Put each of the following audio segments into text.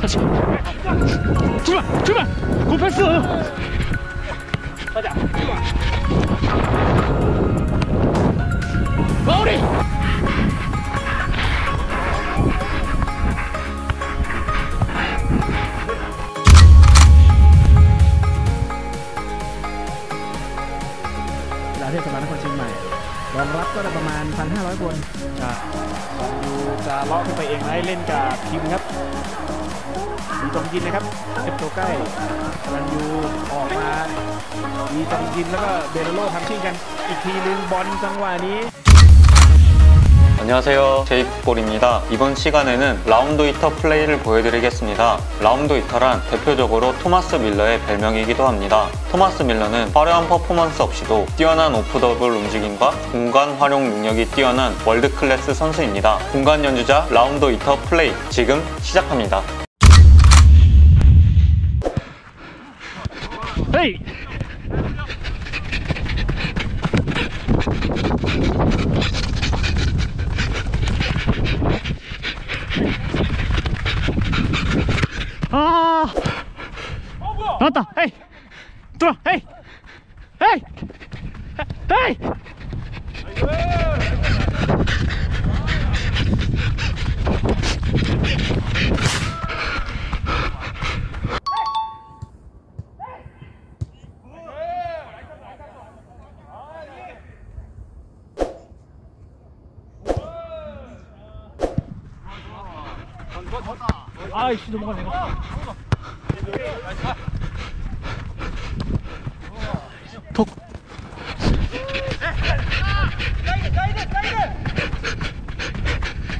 다시 출발 출발 고패스 가자 마무리 จะเลาะขึ้นไปเองไหมเล่นกับทีมครับดีจงยินนะครับเอฟโตใกล้รันยูออกมาดีจงยินแล้วก็เบลโลทำชิ่งกัน อีกทีนึงบอลจังหวะนี้ 안녕하세요. 제이볼입니다. 이번 시간에는 Raumdeuter 플레이를 보여드리겠습니다. Raumdeuter란 대표적으로 토마스 뮐러의 별명이기도 합니다. 토마스 뮐러는 화려한 퍼포먼스 없이도 뛰어난 off the ball 움직임과 공간 활용 능력이 뛰어난 world class 선수입니다. 공간 연주자 Raumdeuter 플레이 지금 시작합니다. 헤이! 아! 나왔다! 헤이! 들어! 헤이! 헤이! 헤이! 아이씨 넘어가네. 톡.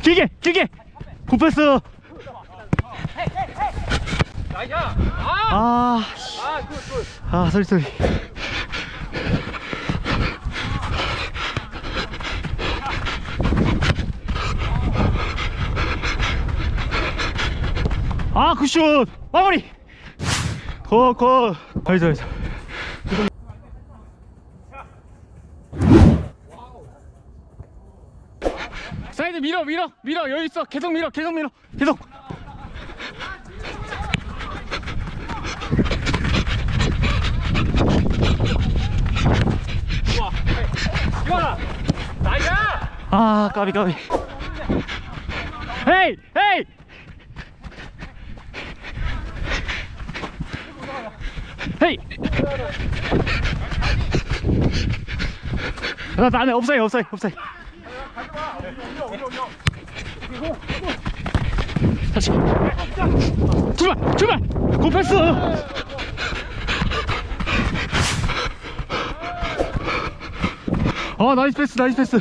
길게 길게. 굿패스. 아, 아, 소리 소리. good 슛! 마무리! go, go! nice, nice. 사이드 밀어, 밀어, 밀어, 여기 있어. 계속 밀어, 계속 밀어, 계속. 아, 까비, 까비. 헤이, 헤이! 헤이! 나, 나네, 없어요, 없어요, 없어요. 다시. 출발, 출발! 고패스! 아, 나이스 패스, 나이스 패스.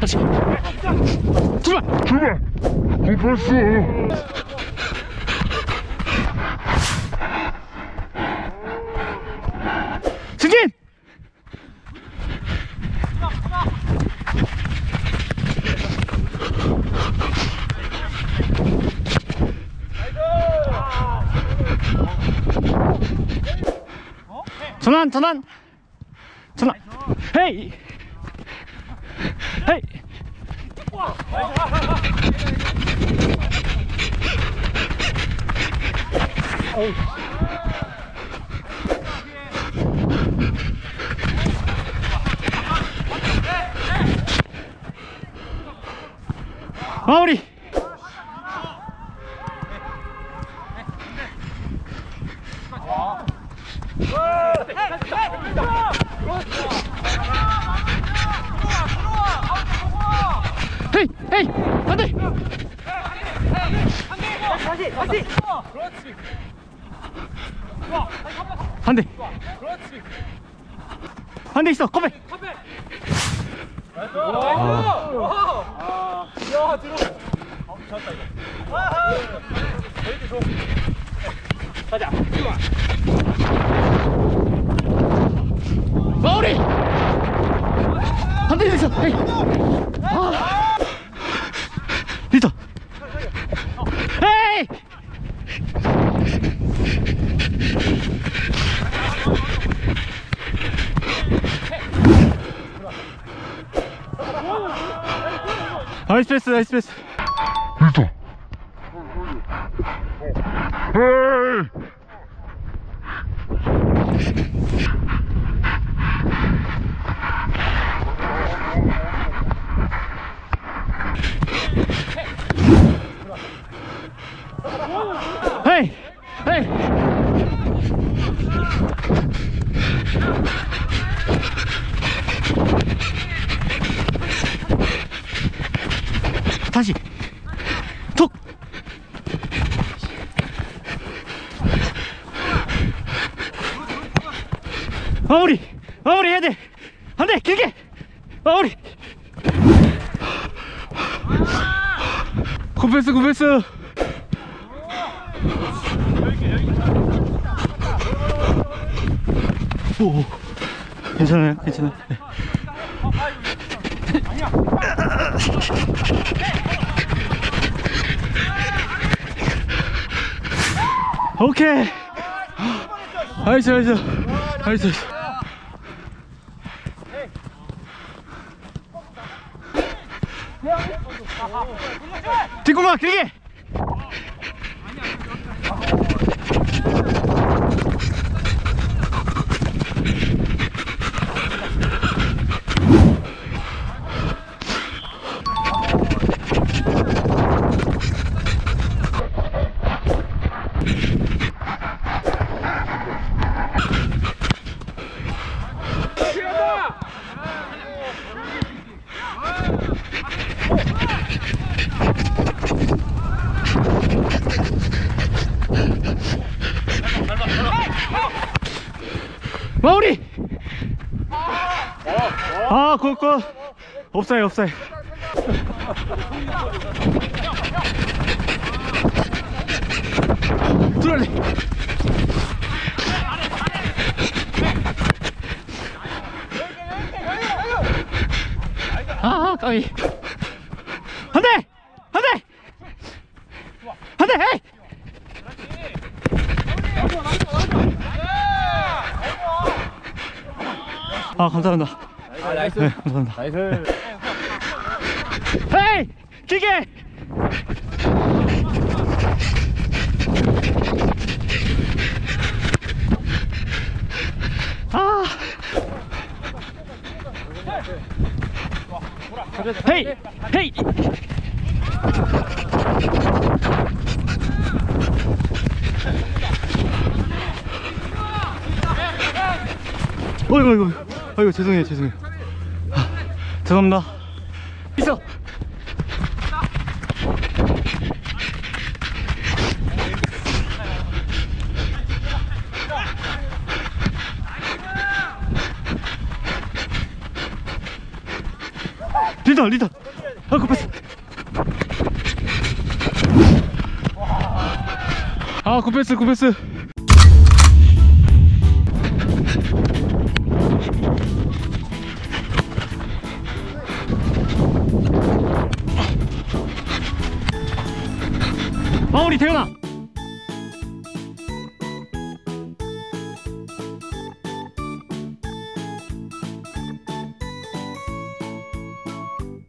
다시. 출발! 출발! 고패스! 전환 전환. 전환. 헤이. 헤이. 마무리 안돼 안돼 있어 컴백 마무리 안돼 있어 헤이 나이스 패스 나이스 패스 헤이 헤이 다시. 톡. 마무리. 마무리 해야 돼. 안돼. 길게. 마무리. 굿패스 굿패스. 오 괜찮아요? 괜찮아요? 네. 오케이. 나이스 나이스. 나이스 나이스. 뒷공간 길게 마무리! 아 굿굿 없어요 없어요 들어올래 아 까비. 안돼 안 돼 안 돼 에이 아 감사합니다. 아, 나이스. 네 감사합니다. 나이스. 헤이! 길게 아! 헤이! 헤이! 어이구 어이구 어이구 죄송해요 죄송해요. 아, 죄송합니다. 있어! 리더 리더! 아 급했어. 아 급했어 급했어 마무리 태연아